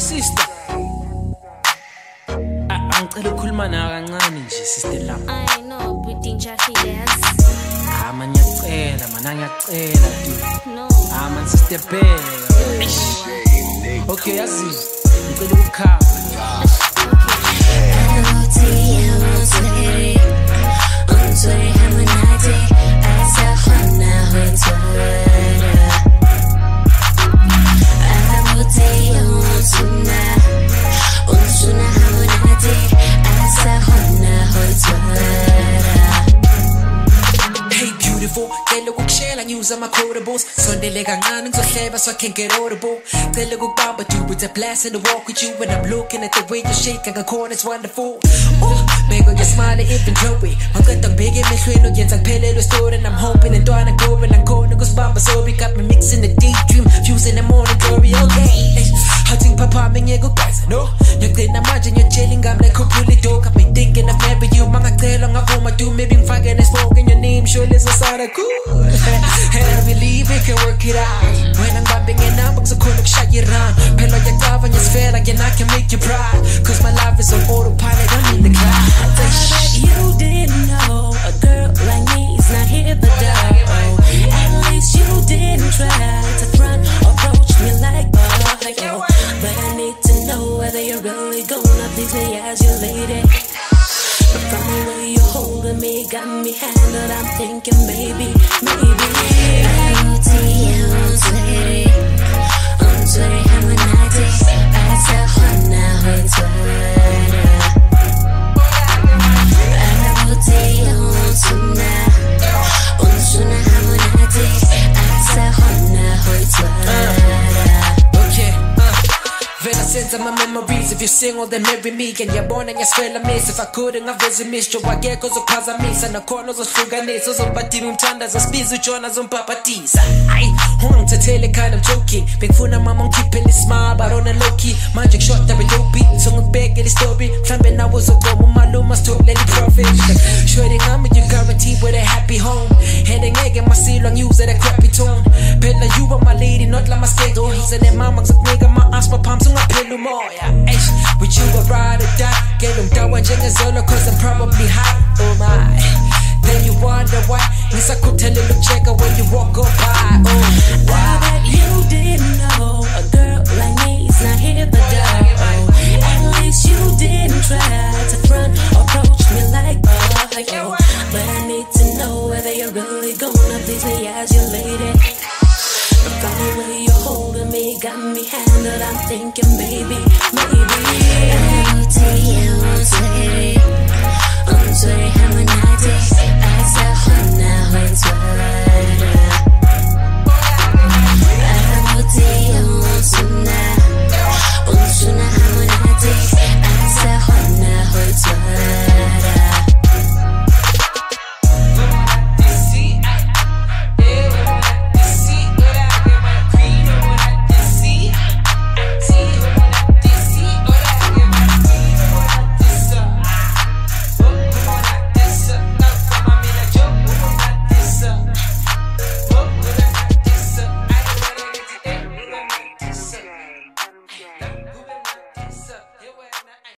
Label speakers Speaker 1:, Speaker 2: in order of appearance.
Speaker 1: sister. A- angicela ukukhuluma nayo kancane nje sister lami.
Speaker 2: I know pretty njahile yazi
Speaker 1: ah man ngiyacela man ngiyacela dude.
Speaker 2: No.
Speaker 1: Ah man sister bheka. Okay yazi ngicela ukukhava
Speaker 3: cela ukukushela ngiuza ama-quotables sondele kancane ngizohleba so I can't get audible. Cela ukukubamba dude it's a blessing to walk with you. When I'm looking at the way you shake ngakhona it's wonderful. Oh beka ngesmile even joey maqeda ngibheke emehlweni uyenza ngiphelelwe story and I'm hoping intwana kube nakhona kusibamba so we got me mixing the daydream. Fusing the morning glory okay. Ay, hathi ngiphaphame ngiyekugeza no ngiyagcina and I believe we can work it out when I'm bumping it up ngizokhona ukushaya iround phela ngiyacava ngiyasifela again I can make you proud cause my life is on autopilot I'm in the clouds
Speaker 4: You didn't know a girl like me is not here to die. At least you didn't try to front approach me like oh. But I need to know whether you're really gonna please me as your lady. But from the way you're holding me, got me handled. I'm thinking maybe, maybe.
Speaker 3: My memories. If you single then marry me. Ngiyabona ngiyaswela miss if I couldn't ngaveza imisho kwakekho zokuphazamisa nakhona uzohlukanisa uzobadima umthandazo sibiza ujona zompapatisa ayi ungangithathele kind of joking. Bekufuna mama ngikhiphele ismile but on a low key. Manje kushoda belobi so ngikubekele istory mhlambe nawe uzogoma umaluma sitholele i-profit shorty ngami you guaranteed with a happy home. And ngeke masilwa ngiuse that ride or die cause I'm probably hot Oh my Then you wonder why 네 when you walk up by uh, Oh you didn't know? A girl like me's not here but die. Oh, At least you didn't try to front or approach me like oh, oh.
Speaker 4: But I need to know whether you're really gonna please me as your lady. The way you're holding me, got me handled. I'm thinking maybe, maybe.